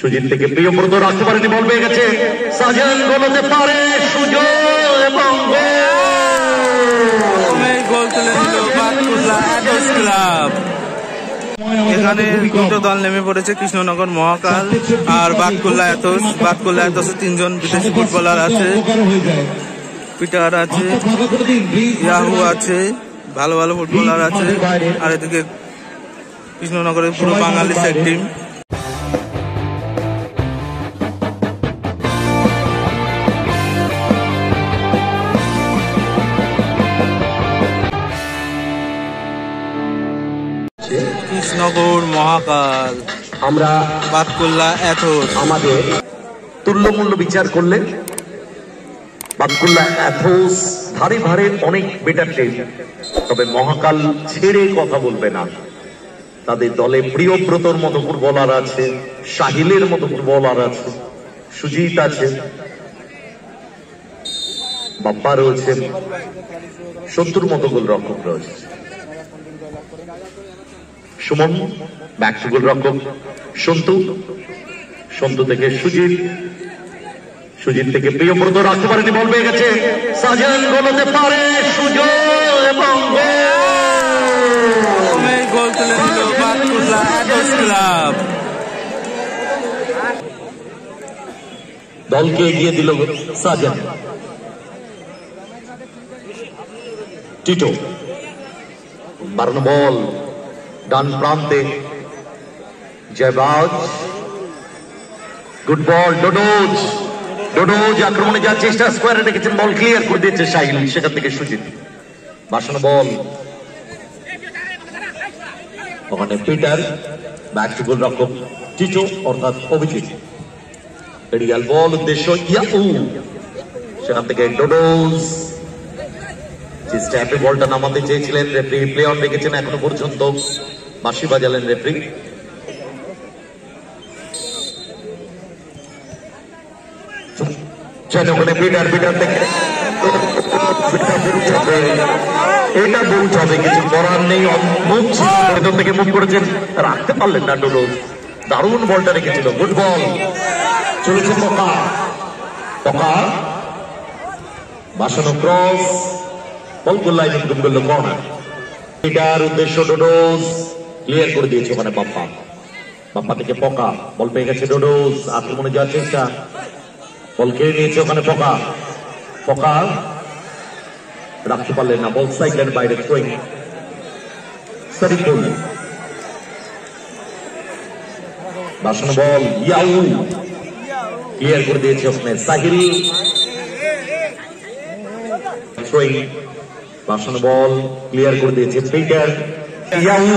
সুজিত থেকে প্রিয়ব্রত রাখতে বল পেয়ে গেছে। সাজান গোলতে পারে এখানে দুটো দল নেমে পড়েছে, কৃষ্ণনগর মহাকাল আর বাতকুল্লা এতস বাতকুল্লা এতসে তিনজন বিদেশি ফুটবলার আছে। পিটার আছে, ইয়াহু আছে, ভালো ভালো ফুটবলার আছে। আর এদিকে কৃষ্ণনগরের পুরো বাঙালি সেট টিম। কৃষ্ণনগর মহাকাল। আমরা বাতকুল্লা এথোস। আমাদের তুল্যমূল্য বিচার করলে বাতকুল্লা অ্যাথোস ধারে ধারে অনেক বেটার টিম তবে মহাকাল ছেড়ে কথা বলবে না। তাদের দলে প্রিয়ব্রতর মতো ফুটবলার আছে সাহিলের মতো ফুটবলার আছে সুজিত আছে বাপ্পা রয়েছে সত্তর মতো গোল রক্ষক রয়েছে সুমন ব্যাক টু রক্ষক সন্তু সন্তু থেকে সুজিত। সুজিত থেকে প্রিয়ব্রত রাখতে পারেনি বল পেয়ে গেছে। সাজান গোলতে পারে দলকে এগিয়ে দিল সাজান। টিটো, বাড়ানো বল ডান প্রান্তে জয়বাজ। গুড বল ডোডোজ ডোডোজ আক্রমণে যাওয়ার চেষ্টা স্কোয়ারে রেখেছেন বল ক্লিয়ার করে দিয়েছে সাহিল সেখান থেকে সুজিত। বাসানো বল ওখানে পিটার ব্যাক টু গোল রক্ষক টিটো অর্থাৎ অভিজিৎ। এরিয়াল বল উদ্দেশ্য ইয়াউ সেখান থেকে ডোডোজ যে স্ট্যাপে বলটা নামাতে চেয়েছিলেন রেফারি প্লে অন রেখেছেন এখনও পর্যন্ত। বাঁশি বাজালেন রেফারি। করেছেন। রাখতে পারলেন না দারুণ বলটা রেখেছিল। গুড বল চলেছে পকা। পকা। বাসানো ক্রস বল গোল্লায় নির্গম কর্নার এটার উদ্দেশ্য, ডোডোস। ক্লিয়ার করে দিয়েছে ওখানে বাপ্পা। বাপ্পা থেকে পকা, বল পেয়ে গেছে ডোডোস আক্রমণে যাওয়ার চেষ্টা। বল খেয়ে নিয়েছে ওখানে পকা। পকা রাখতে পারলেন না, বল সাইকেলের বাইরে থ্রোয়িং সরিফুল বাসানো বল, ইয়াউ। ক্লিয়ার করে দিয়েছে ওখানে সাহিল। থ্রোয়িং বাসানো বল ক্লিয়ার করে দিয়েছে পিটার। ইয়াহু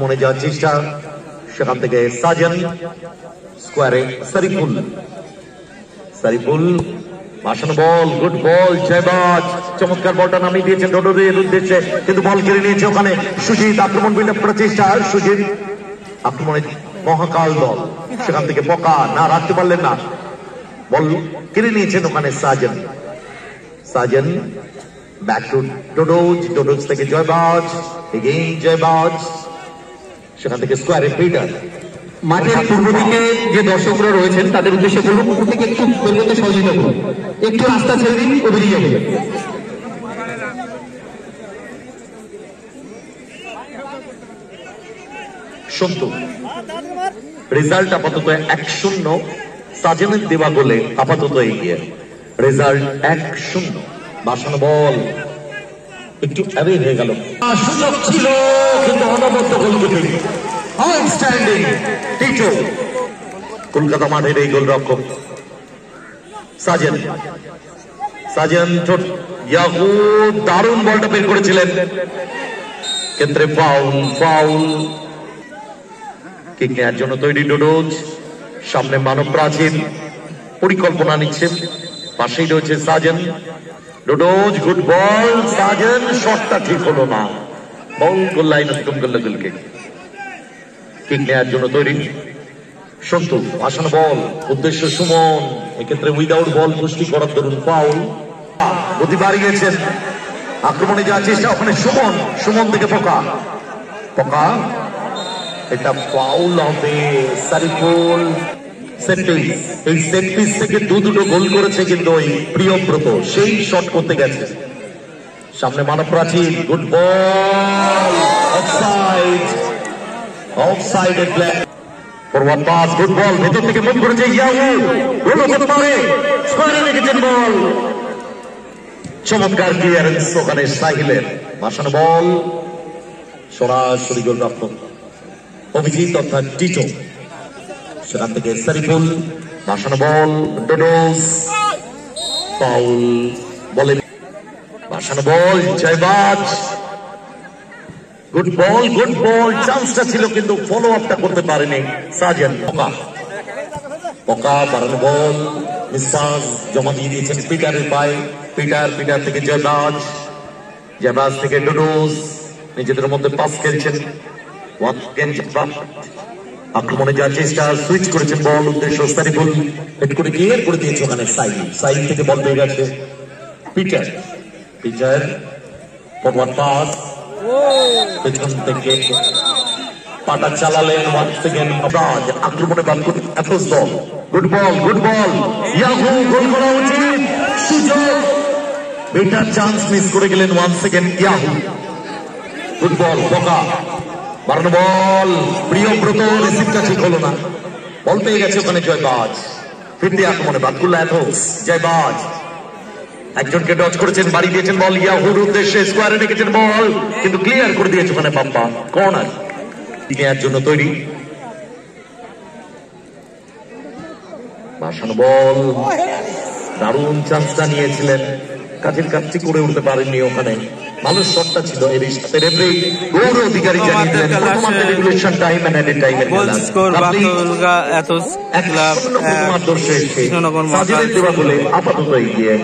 আক্রমণে যাওয়ার চেষ্টা, সেখান থেকে সাজন স্কোয়ারে সারিফুল। সারিফুল ভাসানো বল, গুড বল, জয়বাজ। চমৎকার বলটা নামিয়ে দিয়েছেন ডোডোদের উদ্দেশ্যে, কিন্তু বল কেড়ে নিয়েছে ওখানে সুজিত। আক্রমণ বিল্ড করার চেষ্টা, সুজিত আক্রমণে মহাকাল দল। সেখান থেকে পকা না, রাখতে পারলেন না। বল কেড়ে নিয়েছেন ওখানে সাজন। সাজন ব্যাক টু ডোডোজ ডোডোজ থেকে জয়বাজ এগেইন জয়বাজ। সেখান থেকে স্কোয়ারে পিটার মাঠের পূর্ব দিকে যে দর্শকরা রয়েছেন তাদের উদ্দেশ্যে বলব পূর্ব থেকে একটু করতে সহযোগিতা করুন। একটু রাস্তা ছেড়ে দিন ও বেরিয়ে যাবে সন্তু রেজাল্ট আপাতত এক শূন্য। সাজেনের দেওয়া গোলে আপাতত এগিয়ে। রেজাল্ট এক শূন্য। বাসানো বল একটু অ্যাওয়ে হয়ে গেল। সুযোগ ছিল, কিন্তু অনবদ্য গোলকিপিং আউটস্ট্যান্ডিং টিটো। কলকাতা মাঠের এই গোলরক্ষক। সাজেন। সাজেন ইয়াহু, দারুণ বলটা বের করেছিলেন। ক্ষেত্রে ফাউল ফাউল কিক নেওয়ার জন্য তৈরি ডোডোজ। সামনে মানব প্রাচীন। পরিকল্পনা নিচ্ছে। পাশেই রয়েছে সাজেন। ডোডোজ গুড বল সাজেন, শটটা ঠিক হলো না। বল গোল লাইন অতিক্রম করল গোলকে। কিক নেওয়ার জন্য তৈরি। সন্তু, ভাসানো বল, উদ্দেশ্য সুমন। এক্ষেত্রে উইদাউট বল পুষ্টি করার দরুন পাউল গতি বাড়িয়েছেন। আক্রমণে যাওয়ার চেষ্টা ওখানে সুমন। সুমন থেকে পোকা। পোকা। এটা ফাউল হবে। সারিফুল। সামনে Manab good ball pass good ball ভেতর থেকে করেছে চমৎকার ক্লিয়ারেন্স ওখানে সাহিলের। বল সরাসরি গোল অভিজিৎ অর্থাৎ সেখান থেকে সারিফুল, ভাসানো বল, ডোডোস পাউল বলে ভাসানো বল, জয়বাজ। গুড বল গুড বল চান্সটা ছিল কিন্তু ফলো আপটা করতে পারেনি সাজেন বাড়ানো বল জমা দিয়ে দিয়েছেন পিটারের পায়ে পিটার পিটার থেকে জয়রাজ থেকে নিজেদের মধ্যে পাস খেলছেন। জয়রাজ। আক্রমণে যাওয়ার চেষ্টা সুইচ করেছেন বল উদ্দেশ্য সারিফুল করে ক্লিয়ার করে দিয়েছে ওখানে সাইড সাইড থেকে বল পেয়ে গেছে। পিটার। পিটার। ফরওয়ার্ড পাস পেছন থেকে পাটা চালালেন ওয়ান সেকেন্ড রাজ আক্রমণে বাদ করে approach ball good ball good ball Yahoo goal করা উচিত। সুযোগ। বেটার চান্স মিস করে গেলেন one second Yahoo good ball বকা প্রিয়ব্রত ঠিক হলো না। গেছে ওখানে জয়বাজ ফিরতি আক্রমণে বাদকুল্লা অ্যাথোস জয়বাজ একজনকে ডচ করেছেন, বাড়ি দিয়েছেন বল উদ্দেশ্যে স্কোয়ারে রেখেছেন বল, কিন্তু ক্লিয়ার করে দিয়েছে ওখানে পাম্পা কর্নার নেওয়ার জন্য তৈরি। ভাসানো বল, দারুণ চান্সটা নিয়েছিলেন। কাজের কাজটি করে উঠতে পারেননি ওখানে। ভালো সত্তা ছিল এর সাথে এভরি গৌর অধিকারী জানিয়ে প্রথমার্ধে রেগুলেশন টাইম এন্ড এডেড টাইমের গোল। স্কোর আপনি এত ক্লাব শূন্য প্রথমার্ধ শেষে কৃষ্ণনগর সাজিদের দেওয়া বলে আপাতত এগিয়ে।